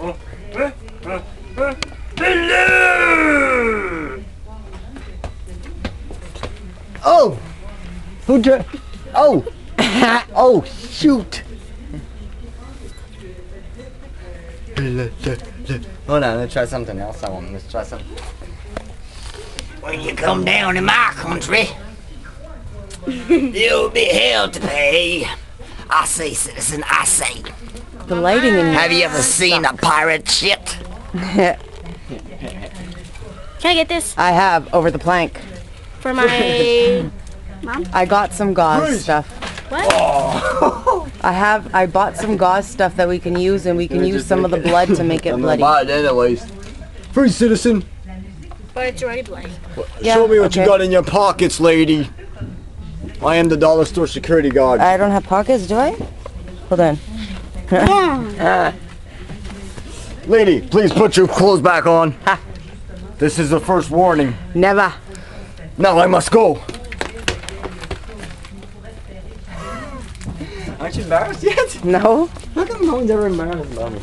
Hello! Oh! Who dr- Oh! oh, shoot! Hold on, let's try something else. I want let's try something. When you come down to my country, you'll be hell to pay. I say, citizen, I say. The lighting in here. Have you ever seen a pirate ship? here. Can I get this I have over the plank. for my? mom? I got some gauze stuff. What? Oh. I have. I bought some gauze stuff that we can use, and we can use some of the blood to make it I'm bloody. gonna buy it anyways. Free citizen, But it's already bloody. Yeah, show me what you got in your pockets, lady. I am the dollar store security guard. I don't have pockets, do I? Hold on. Yeah. Lady, please put your clothes back on. Ha. This is the first warning. Never. Now I must go. Aren't you embarrassed yet? No. How come no one's ever embarrassed about me?